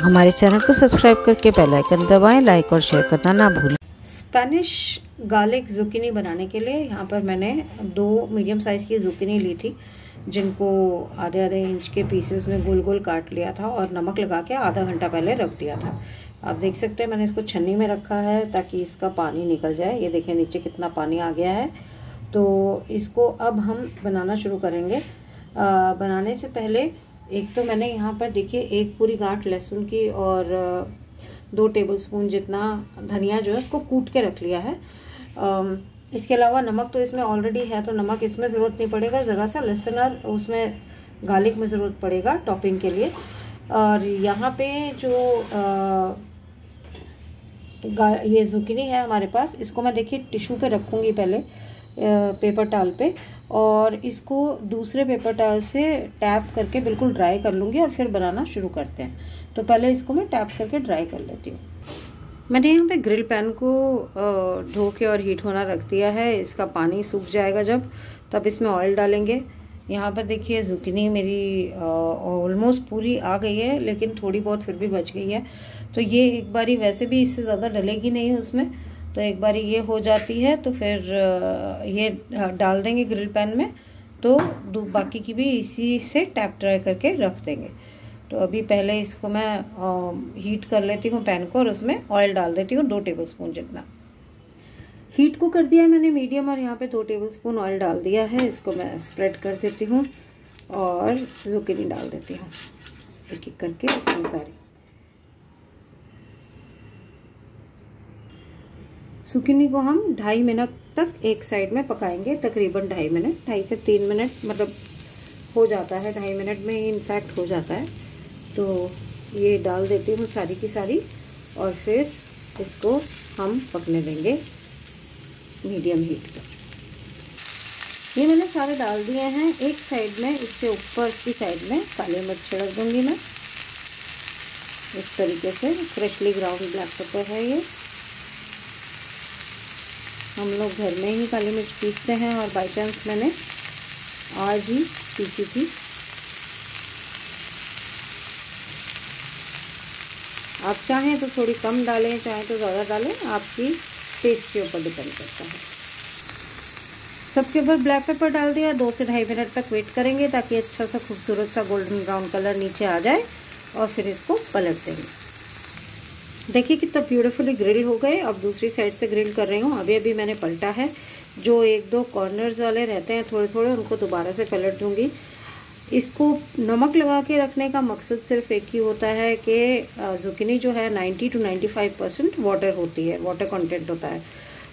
हमारे चैनल को सब्सक्राइब करके बेल आइकन दबाएँ लाइक और शेयर करना ना भूलें। स्पेनिश गार्लिक जुकीनी बनाने के लिए यहाँ पर मैंने दो मीडियम साइज़ की जुकीनी ली थी जिनको आधे आधे इंच के पीसेस में गोल गोल काट लिया था और नमक लगा के आधा घंटा पहले रख दिया था। आप देख सकते हैं मैंने इसको छन्नी में रखा है ताकि इसका पानी निकल जाए। ये देखिए नीचे कितना पानी आ गया है। तो इसको अब हम बनाना शुरू करेंगे। आ, बनाने से पहले एक तो मैंने यहाँ पर देखिए एक पूरी गांठ लहसुन की और दो टेबलस्पून जितना धनिया जो है उसको कूट के रख लिया है। इसके अलावा नमक तो इसमें ऑलरेडी है तो नमक इसमें ज़रूरत नहीं पड़ेगा। ज़रा सा लहसुन और उसमें गार्लिक में ज़रूरत पड़ेगा टॉपिंग के लिए। और यहाँ पे जो आ, ये जुकीनी है हमारे पास इसको मैं देखिए टिश्यू पे रखूँगी पहले। पेपर टाल पे और इसको दूसरे पेपर टाल से टैप करके बिल्कुल ड्राई कर लूँगी और फिर बनाना शुरू करते हैं। तो पहले इसको मैं टैप करके ड्राई कर लेती हूँ। मैंने यहाँ पे ग्रिल पैन को धो के और हीट होना रख दिया है। इसका पानी सूख जाएगा जब, तब इसमें ऑयल डालेंगे। यहाँ पर देखिए जुकनी मेरी ऑलमोस्ट पूरी आ गई है, लेकिन थोड़ी बहुत फिर भी बच गई है। तो ये एक बारी वैसे भी इससे ज़्यादा डलेगी नहीं उसमें। तो एक बार ये हो जाती है तो फिर ये डाल देंगे ग्रिल पैन में तो बाकी की भी इसी से टैप ड्राई करके रख देंगे। तो अभी पहले इसको मैं हीट कर लेती हूँ पैन को और उसमें ऑयल डाल देती हूँ दो टेबल स्पून जितना। हीट को कर दिया है मैंने मीडियम और यहाँ पे दो टेबल स्पून ऑयल डाल दिया है, इसको मैं स्प्रेड कर देती हूँ और जुकीनी डाल देती हूँ। एक एक करके इसमें सारी। सुकीनी को हम ढाई मिनट तक एक साइड में पकाएँगे, तकरीबन ढाई मिनट, ढाई से तीन मिनट मतलब हो जाता है, ढाई मिनट में इनफैक्ट हो जाता है। तो ये डाल देती हूँ सारी की सारी और फिर इसको हम पकने देंगे मीडियम हीट पर। ये मैंने सारे डाल दिए हैं, एक साइड में, इसके ऊपर की साइड में काली मिर्च छिड़क दूँगी मैं। इस तरीके से फ्रेशली ग्राउंड ब्लैक पेपर है ये। हम लोग घर में ही काली मिर्च पीसते हैं और बाई चांस मैंने आज ही पीसी थी आप चाहें तो थोड़ी कम डालें, चाहें तो ज़्यादा डालें, आपकी टेस्ट के ऊपर डिपेंड करता है। सबके ऊपर ब्लैक पेपर डाल दिया, दो से ढाई मिनट तक वेट करेंगे ताकि अच्छा सा खूबसूरत सा गोल्डन ब्राउन कलर नीचे आ जाए और फिर इसको पलट देंगे। देखिए कितना ब्यूटीफुली ग्रिल हो गए। अब दूसरी साइड से ग्रिल कर रही हूँ। अभी अभी मैंने पलटा है। जो एक दो कॉर्नर्स वाले रहते हैं थोड़े थोड़े, उनको दोबारा से पलट दूँगी। इसको नमक लगा के रखने का मकसद सिर्फ़ एक ही होता है कि जुकिनी जो है 90 टू 95 परसेंट वाटर होती है वाटर कंटेंट होता है।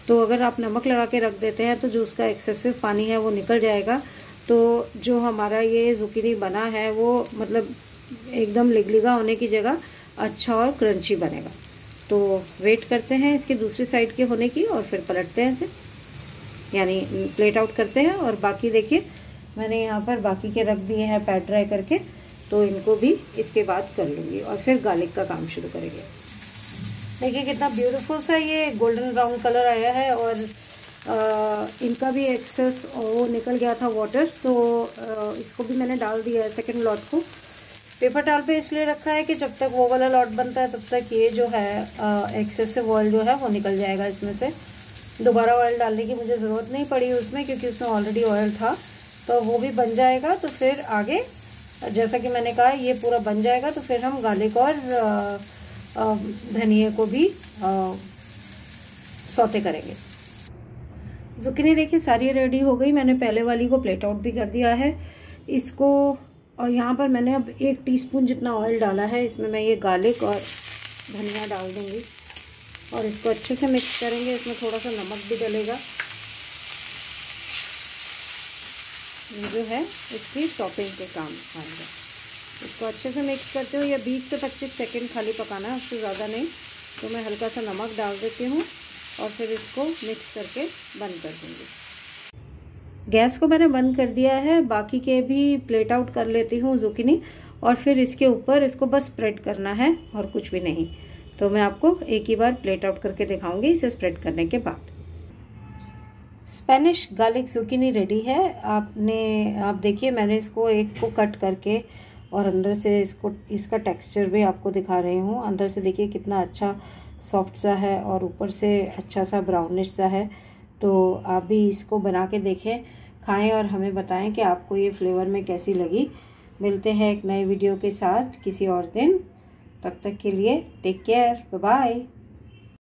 तो अगर आप नमक लगा के रख देते हैं तो जो उसका एक्सेसिव पानी है वो निकल जाएगा। तो जो हमारा ये जुकिनी बना है, वो मतलब एकदम लिगलिगा होने की जगह अच्छा और क्रंची बनेगा। तो वेट करते हैं इसके दूसरी साइड के होने की और फिर पलटते हैं इसे। यानी प्लेट आउट करते हैं और बाकी देखिए मैंने यहाँ पर बाकी के रख दिए हैं पैड ड्राई करके तो इनको भी इसके बाद कर लूँगी और फिर गार्लिक का काम शुरू करेंगे। देखिए कितना ब्यूटीफुल सा ये गोल्डन ब्राउन कलर आया है और आ, इनका भी एक्सेस वो निकल गया था वाटर तो आ, इसको भी मैंने डाल दिया है सेकेंड लॉट को। पेपर टाल पे इसलिए रखा है कि जब तक वो वाला लॉट बनता है, तब तक ये जो है एक्सेसिव ऑयल जो है, वो निकल जाएगा इसमें से। दोबारा ऑयल डालने की मुझे ज़रूरत नहीं पड़ी उसमें, क्योंकि उसमें ऑलरेडी ऑयल था। तो वो भी बन जाएगा तो फिर आगे, जैसा कि मैंने कहा, ये पूरा बन जाएगा तो फिर हम गार्लिक और धनिया को भी सौते करेंगे। जुकिनी देखिए, सारी रेडी हो गई। मैंने पहले वाली को प्लेट आउट भी कर दिया है। इसको और यहाँ पर मैंने अब एक टीस्पून जितना ऑयल डाला है, इसमें मैं ये गार्लिक और धनिया डाल दूँगी। और इसको अच्छे से मिक्स करेंगे, इसमें थोड़ा सा नमक भी डलेगा। जो है, इसकी टॉपिंग के काम आएगा। इसको अच्छे से मिक्स करते हो या 20 से 25 सेकंड खाली पकाना है, उससे ज़्यादा नहीं। तो मैं हल्का सा नमक डाल देती हूँ और फिर इसको मिक्स करके बंद कर दूँगी। गैस को मैंने बंद कर दिया है, बाकी के भी प्लेट आउट कर लेती हूँ जुकिनी और फिर इसके ऊपर इसको बस स्प्रेड करना है और कुछ भी नहीं। तो मैं आपको एक ही बार प्लेट आउट करके दिखाऊँगी, इसे स्प्रेड करने के बाद। स्पेनिश गार्लिक जुकीनी रेडी है। आपने, आप देखिए, मैंने इसको एक को कट करके और अंदर से इसको, इसका टेक्सचर भी आपको दिखा रही हूँ। अंदर से देखिए कितना अच्छा सॉफ्ट सा है और ऊपर से अच्छा सा ब्राउनिश सा है। तो आप भी इसको बना के देखें, खाएँ और हमें बताएँ कि आपको ये फ्लेवर में कैसी लगी। मिलते हैं एक नए वीडियो के साथ किसी और दिन। तब तक के लिए टेक केयर बाय